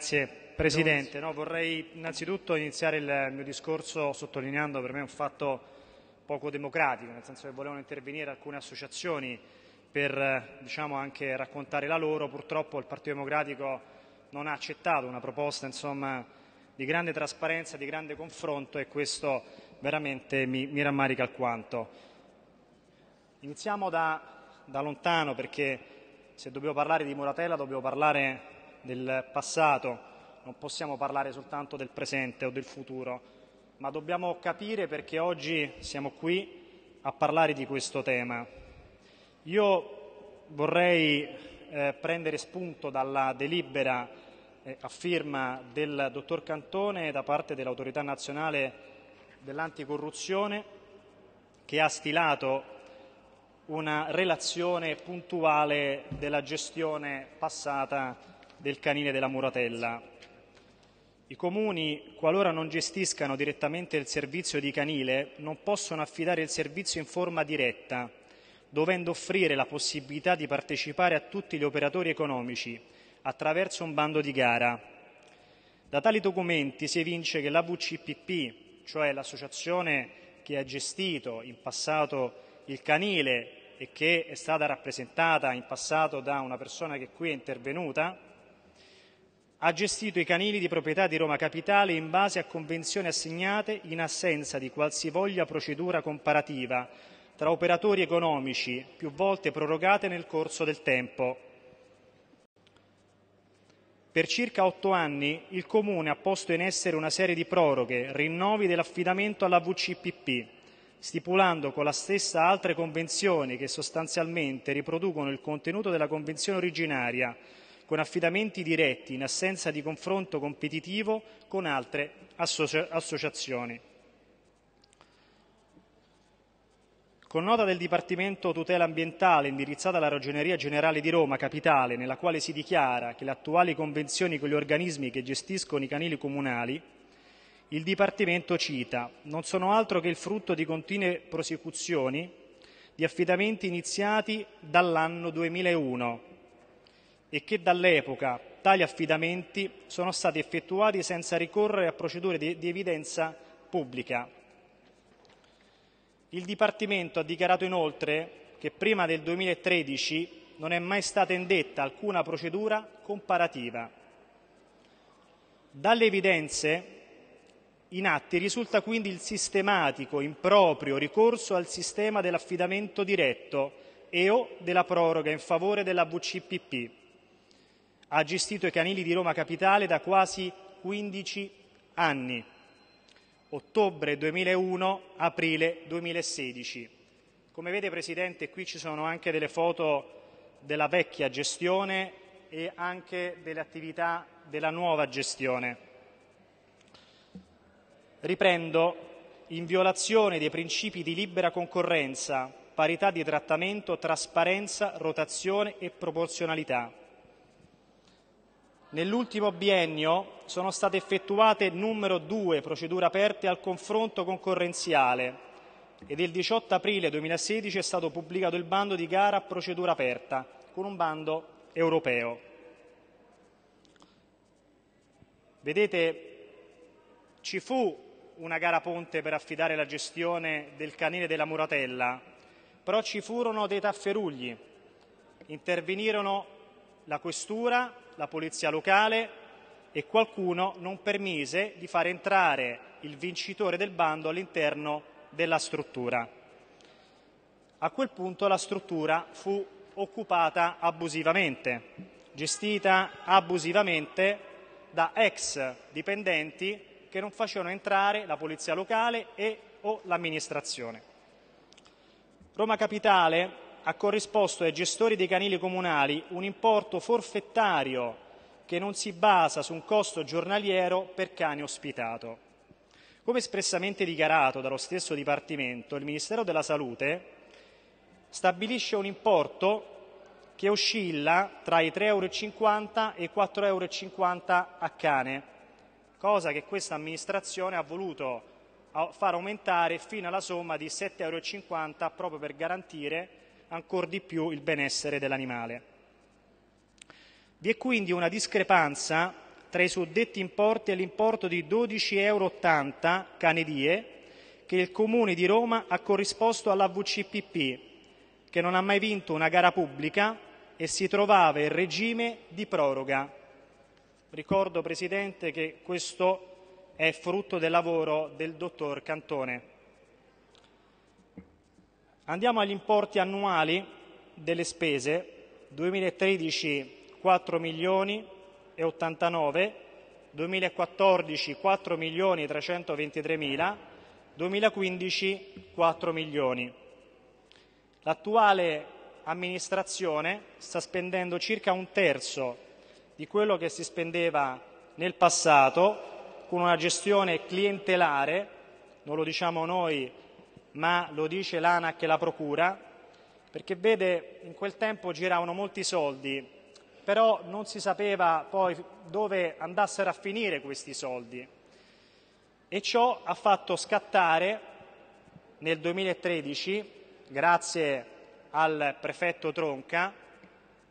Grazie Presidente. No, vorrei innanzitutto iniziare il mio discorso sottolineando per me un fatto poco democratico, nel senso che volevano intervenire alcune associazioni per diciamo, anche raccontare la loro. Purtroppo il Partito Democratico non ha accettato una proposta insomma, di grande trasparenza, di grande confronto e questo veramente mi, mi rammarica alquanto. Iniziamo da, da lontano perché se dobbiamo parlare di Muratella dobbiamo parlare del passato, non possiamo parlare soltanto del presente o del futuro, ma dobbiamo capire perché oggi siamo qui a parlare di questo tema. Io vorrei eh, prendere spunto dalla delibera eh, a firma del dottor Cantone da parte dell'autorità nazionale dell'anticorruzione che ha stilato una relazione puntuale della gestione passata del canile della Muratella. I comuni, qualora non gestiscano direttamente il servizio di canile, non possono affidare il servizio in forma diretta, dovendo offrire la possibilità di partecipare a tutti gli operatori economici attraverso un bando di gara. Da tali documenti si evince che la VCPP, cioè l'associazione che ha gestito in passato il canile e che è stata rappresentata in passato da una persona che qui è intervenuta, ha gestito i canili di proprietà di Roma Capitale in base a convenzioni assegnate in assenza di qualsivoglia procedura comparativa tra operatori economici più volte prorogate nel corso del tempo. Per circa otto anni il Comune ha posto in essere una serie di proroghe, rinnovi dell'affidamento alla VCPP, stipulando con la stessa altre convenzioni che sostanzialmente riproducono il contenuto della convenzione originaria, con affidamenti diretti in assenza di confronto competitivo con altre associa associazioni. Con nota del Dipartimento Tutela Ambientale indirizzata alla Ragioneria Generale di Roma Capitale, nella quale si dichiara che le attuali convenzioni con gli organismi che gestiscono i canili comunali il Dipartimento cita non sono altro che il frutto di continue prosecuzioni di affidamenti iniziati dall'anno 2001 e che dall'epoca tali affidamenti sono stati effettuati senza ricorrere a procedure di, di evidenza pubblica. Il Dipartimento ha dichiarato inoltre che prima del 2013 non è mai stata indetta alcuna procedura comparativa. Dalle evidenze in atti risulta quindi il sistematico, improprio ricorso al sistema dell'affidamento diretto e o della proroga in favore della VCPP. Ha gestito i canili di Roma Capitale da quasi 15 anni, ottobre 2001, aprile 2016. Come vede Presidente, qui ci sono anche delle foto della vecchia gestione e anche delle attività della nuova gestione riprendo in violazione dei principi di libera concorrenza, parità di trattamento, trasparenza, rotazione e proporzionalità. Nell'ultimo biennio sono state effettuate numero due procedure aperte al confronto concorrenziale ed il 18 aprile 2016 è stato pubblicato il bando di gara a procedura aperta con un bando europeo. Vedete, ci fu una gara ponte per affidare la gestione del canile della Muratella, però ci furono dei tafferugli. Intervenirono la questura, la polizia locale e qualcuno non permise di far entrare il vincitore del bando all'interno della struttura. A quel punto la struttura fu occupata abusivamente, gestita abusivamente da ex dipendenti che non facevano entrare la polizia locale e o l'amministrazione. Roma Capitale ha corrisposto ai gestori dei canili comunali un importo forfettario che non si basa su un costo giornaliero per cane ospitato. Come espressamente dichiarato dallo stesso Dipartimento, il Ministero della Salute stabilisce un importo che oscilla tra i 3,50 euro e i 4,50 euro a cane cosa che questa amministrazione ha voluto far aumentare fino alla somma di 7,50 euro proprio per garantire ancora di più il benessere dell'animale. Vi è quindi una discrepanza tra i suddetti importi è l'importo di 12,80 euro canidie che il Comune di Roma ha corrisposto alla VCPP, che non ha mai vinto una gara pubblica e si trovava in regime di proroga. Ricordo, Presidente, che questo è frutto del lavoro del dottor Cantone. Andiamo agli importi annuali delle spese. 2013 4 milioni e 89, 2014 4 milioni e 323 mila, 2015 4 milioni. L'attuale amministrazione sta spendendo circa un terzo di quello che si spendeva nel passato con una gestione clientelare, non lo diciamo noi, ma lo dice l'ANAC e la Procura, perché vede in quel tempo giravano molti soldi, però non si sapeva poi dove andassero a finire questi soldi. E ciò ha fatto scattare nel 2013, grazie al prefetto Tronca,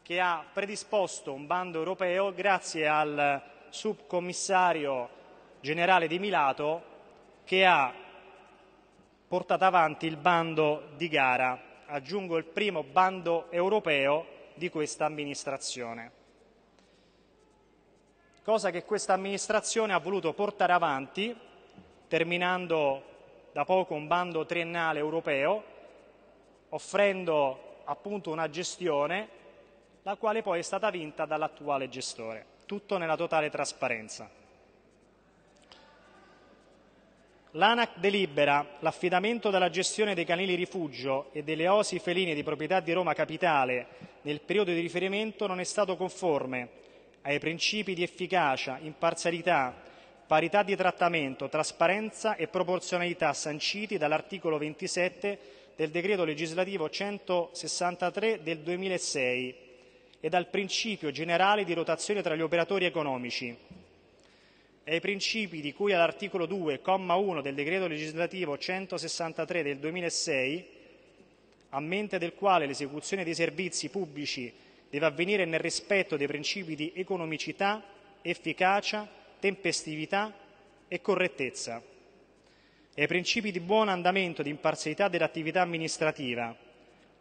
che ha predisposto un bando europeo grazie al subcommissario generale di Milato che ha portato avanti il bando di gara aggiungo il primo bando europeo di questa amministrazione. Cosa che questa amministrazione ha voluto portare avanti, terminando da poco un bando triennale europeo, offrendo appunto una gestione la quale poi è stata vinta dall'attuale gestore, tutto nella totale trasparenza. L'ANAC delibera l'affidamento della gestione dei canili rifugio e delle osi feline di proprietà di Roma Capitale nel periodo di riferimento non è stato conforme ai principi di efficacia, imparzialità, parità di trattamento, trasparenza e proporzionalità sanciti dall'articolo 27 del decreto legislativo 163 del 2006 e dal principio generale di rotazione tra gli operatori economici e ai principi di cui all'articolo 2, comma 1 del decreto legislativo 163 del 2006, a mente del quale l'esecuzione dei servizi pubblici deve avvenire nel rispetto dei principi di economicità, efficacia, tempestività e correttezza, ai principi di buon andamento e di imparzialità dell'attività amministrativa,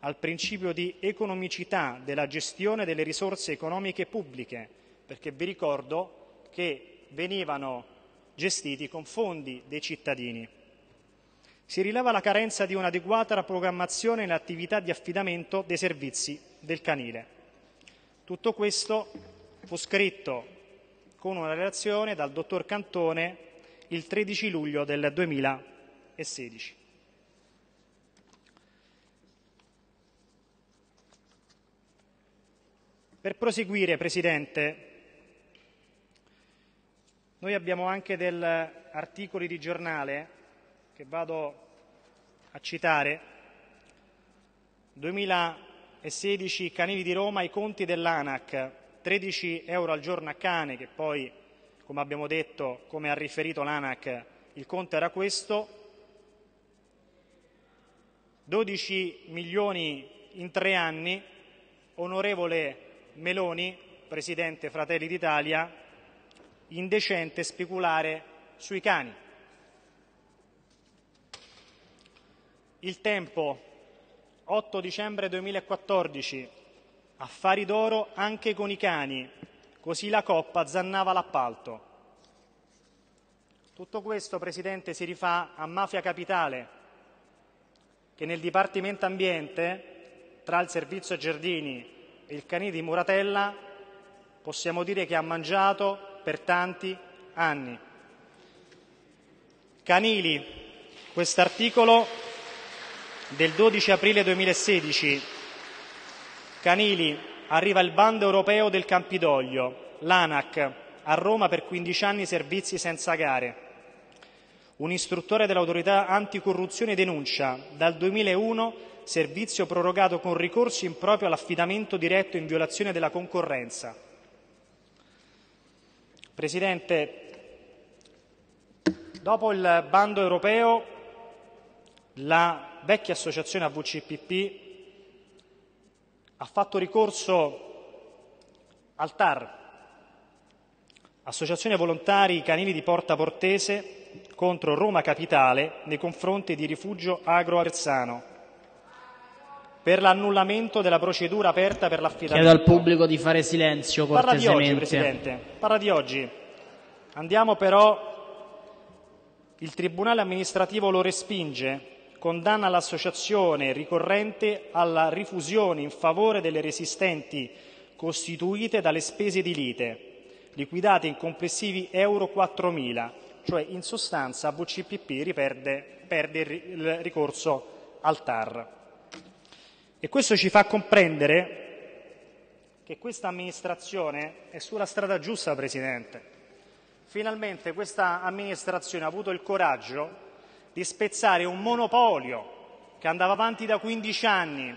al principio di economicità della gestione delle risorse economiche pubbliche, perché vi ricordo che venivano gestiti con fondi dei cittadini. Si rileva la carenza di un'adeguata programmazione nelle attività di affidamento dei servizi del canile. Tutto questo fu scritto con una relazione dal dottor Cantone il 13 luglio del 2016. Per proseguire, Presidente, noi abbiamo anche degli articoli di giornale che vado a citare. 2016 Canili di Roma, i conti dell'ANAC, 13 euro al giorno a cane, che poi, come abbiamo detto, come ha riferito l'ANAC, il conto era questo, 12 milioni in tre anni, onorevole Meloni, Presidente Fratelli d'Italia, indecente speculare sui cani. Il tempo, 8 dicembre 2014, affari d'oro anche con i cani, così la Coppa zannava l'appalto. Tutto questo, Presidente, si rifà a Mafia Capitale, che nel Dipartimento Ambiente, tra il Servizio Giardini e il canile di Muratella, possiamo dire che ha mangiato per tanti anni. Canili, quest'articolo del 12 aprile 2016. Canili, arriva il bando europeo del Campidoglio, l'ANAC, a Roma per 15 anni servizi senza gare. Un istruttore dell'autorità anticorruzione denuncia dal 2001 servizio prorogato con ricorso improprio all'affidamento diretto in violazione della concorrenza. Presidente, dopo il bando europeo la vecchia associazione AVCPP ha fatto ricorso al TAR, Associazione Volontari Canili di Porta Portese contro Roma Capitale nei confronti di Rifugio Agro Aversano per l'annullamento della procedura aperta per l'affidamento. Chiedo al pubblico di fare silenzio Parla di oggi, cortesemente. Presidente. Parla di oggi. Andiamo però, il Tribunale amministrativo lo respinge, condanna l'associazione ricorrente alla rifusione in favore delle resistenti costituite dalle spese di lite, liquidate in complessivi euro 4.000, cioè in sostanza VCPP riperde, perde il ricorso al TAR. E questo ci fa comprendere che questa amministrazione è sulla strada giusta, Presidente. Finalmente questa amministrazione ha avuto il coraggio di spezzare un monopolio che andava avanti da 15 anni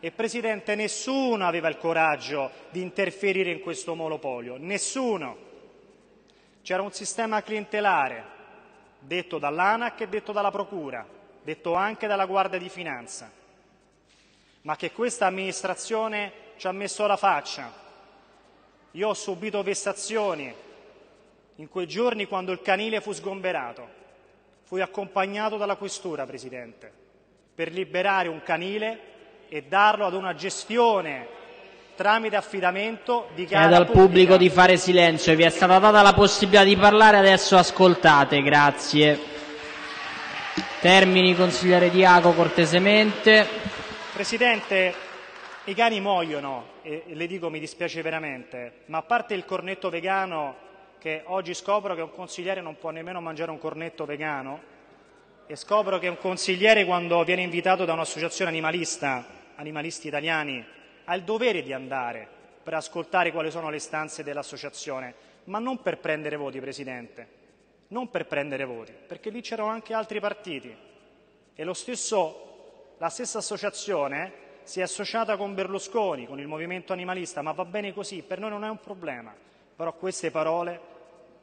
e, Presidente, nessuno aveva il coraggio di interferire in questo monopolio, nessuno. C'era un sistema clientelare, detto dall'ANAC e detto dalla Procura, detto anche dalla Guardia di Finanza, ma che questa amministrazione ci ha messo la faccia. Io ho subito vessazioni in quei giorni quando il canile fu sgomberato. Fui accompagnato dalla questura, Presidente, per liberare un canile e darlo ad una gestione tramite affidamento di gara Chiedo al pubblica. pubblico di fare silenzio. Vi è stata data la possibilità di parlare, adesso ascoltate. Grazie. Termini, consigliere Diaco, cortesemente. Presidente, i cani muoiono e le dico mi dispiace veramente, ma a parte il cornetto vegano che oggi scopro che un consigliere non può nemmeno mangiare un cornetto vegano e scopro che un consigliere quando viene invitato da un'associazione animalista, animalisti italiani, ha il dovere di andare per ascoltare quali sono le istanze dell'associazione, ma non per prendere voti, Presidente, non per prendere voti, perché lì c'erano anche altri partiti. E lo stesso, la stessa associazione si è associata con Berlusconi, con il movimento animalista, ma va bene così, per noi non è un problema. Però queste parole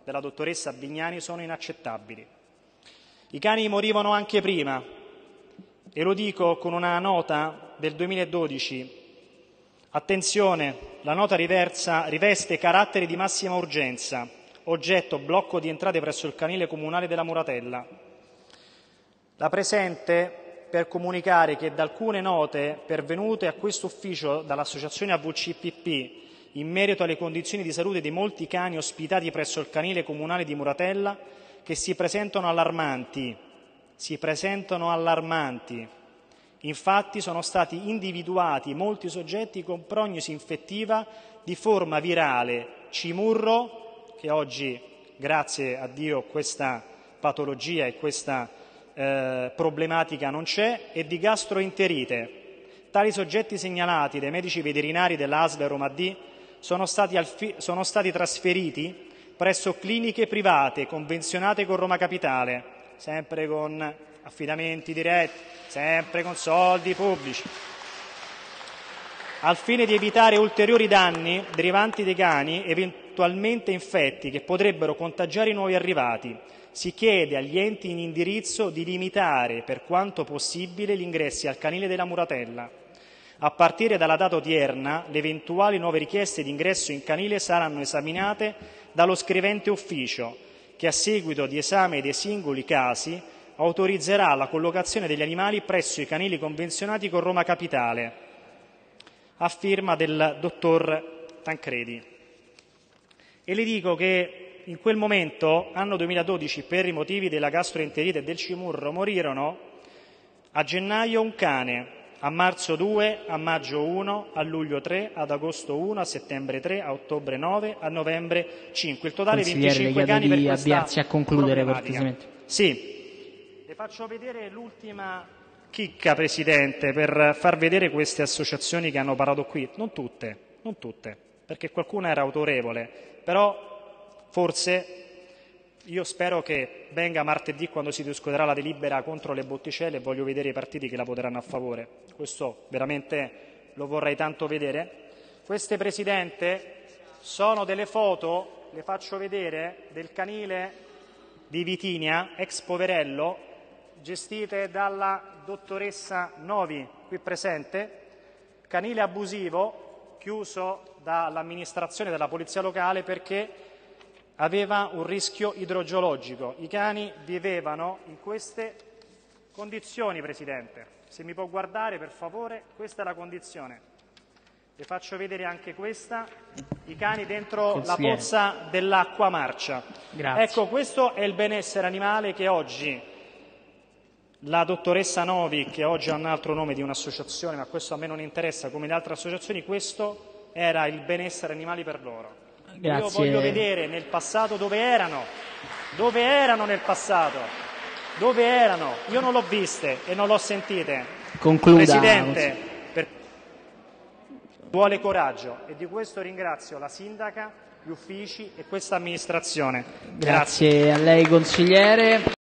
della dottoressa Bignani sono inaccettabili. I cani morivano anche prima e lo dico con una nota del 2012. Attenzione, la nota riversa, riveste carattere di massima urgenza, oggetto blocco di entrate presso il canile comunale della Muratella. La presente per comunicare che da alcune note pervenute a questo ufficio dall'associazione AVCPP in merito alle condizioni di salute di molti cani ospitati presso il canile comunale di Muratella che si presentano allarmanti, si presentano allarmanti. Infatti sono stati individuati molti soggetti con prognosi infettiva di forma virale cimurro, che oggi, grazie a Dio, questa patologia e questa eh, problematica non c'è, e di gastroenterite. Tali soggetti segnalati dai medici veterinari dell'ASL Roma D sono stati, al fi- sono stati trasferiti presso cliniche private convenzionate con Roma Capitale, sempre con affidamenti diretti, sempre con soldi pubblici. Al fine di evitare ulteriori danni derivanti dai cani eventualmente infetti che potrebbero contagiare i nuovi arrivati, si chiede agli enti in indirizzo di limitare per quanto possibile gli ingressi al canile della Muratella. A partire dalla data odierna, le eventuali nuove richieste di ingresso in canile saranno esaminate dallo scrivente ufficio, che a seguito di esame dei singoli casi autorizzerà la collocazione degli animali presso i canili convenzionati con Roma Capitale, a firma del dottor Tancredi. E le dico che in quel momento, anno 2012, per i motivi della gastroenterite e del cimurro, morirono a gennaio un cane, a marzo 2, a maggio 1, a luglio 3, ad agosto 1, a settembre 3, a ottobre 9, a novembre 5. Il totale Consigliere, 25 le chiedo cani per questa a concludere cortesemente. Sì, le faccio vedere l'ultima chicca, Presidente, per far vedere queste associazioni che hanno parlato qui. Non tutte, non tutte, perché qualcuna era autorevole, però forse io spero che venga martedì quando si discuterà la delibera contro le botticelle e voglio vedere i partiti che la voteranno a favore. Questo veramente lo vorrei tanto vedere. Queste, Presidente, sono delle foto, le faccio vedere, del canile di Vitinia, ex poverello, gestite dalla dottoressa Novi, qui presente, canile abusivo chiuso dall'amministrazione della polizia locale perché aveva un rischio idrogeologico. I cani vivevano in queste condizioni, Presidente. Se mi può guardare, per favore, questa è la condizione. Le faccio vedere anche questa, i cani dentro la pozza dell'acqua marcia. Grazie. Ecco, questo è il benessere animale che oggi la dottoressa Novi, che oggi ha un altro nome di un'associazione, ma questo a me non interessa, come le altre associazioni, questo era il benessere animali per loro. Grazie. Io voglio vedere nel passato dove erano, dove erano nel passato, dove erano. Io non l'ho viste e non l'ho sentite. Concluda. Presidente, per... vuole coraggio e di questo ringrazio la sindaca, gli uffici e questa amministrazione. Grazie a lei consigliere.